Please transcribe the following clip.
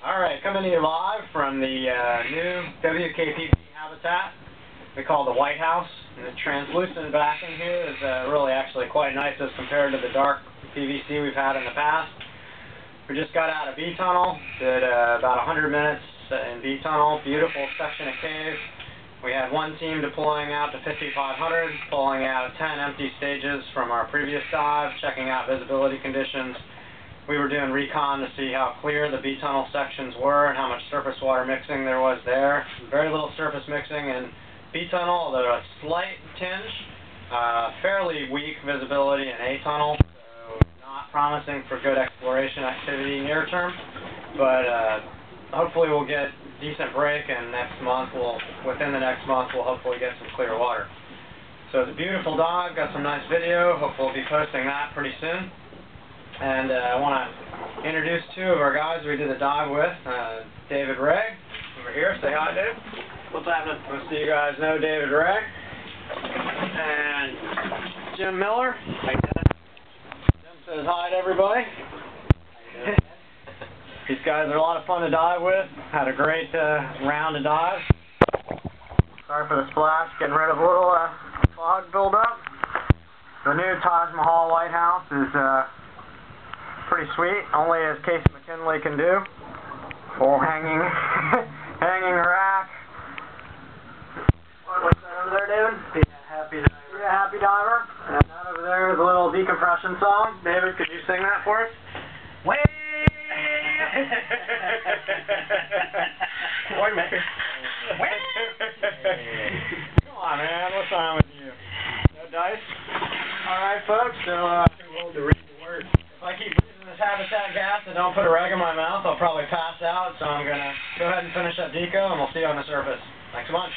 Alright, coming to you live from the uh, new WKPP habitat we call the White House. And the translucent backing here is uh, really actually quite nice as compared to the dark PVC we've had in the past. We just got out of B-Tunnel, did uh, about 100 minutes in B-Tunnel, beautiful section of cave. We had one team deploying out to 5500, pulling out 10 empty stages from our previous dive, checking out visibility conditions we were doing recon to see how clear the B-tunnel sections were and how much surface water mixing there was there. Very little surface mixing in B-tunnel, although a slight tinge. Uh, fairly weak visibility in A-tunnel, so not promising for good exploration activity near term. But uh, hopefully we'll get decent break, and next month, we'll within the next month, we'll hopefully get some clear water. So it's a beautiful dive, got some nice video. Hopefully we'll be posting that pretty soon. And uh, I want to introduce two of our guys we did the dive with. Uh, David Rhea, over here. Say hi, Dave. What's happening? Most of you guys know David Rhea. And Jim Miller. You doing? Jim says hi to everybody. These guys are a lot of fun to dive with. Had a great uh, round of dives. Sorry for the splash. Getting rid of a little uh, fog buildup. The new Taj Mahal White House is uh, pretty sweet, only as Casey McKinley can do. Full hanging, hanging rack. What's that over there, David? Yeah, happy diver. Yeah, happy diver. And that over there is a little decompression song. David, could you sing that for us? Way. Boy, man. Come on, man. What's wrong with you? No dice? All right, folks. So, uh, too well to read the words. if I keep habitat gas and don't put a rag in my mouth, I'll probably pass out. So I'm going to go ahead and finish up deco, and we'll see you on the surface. Thanks so much.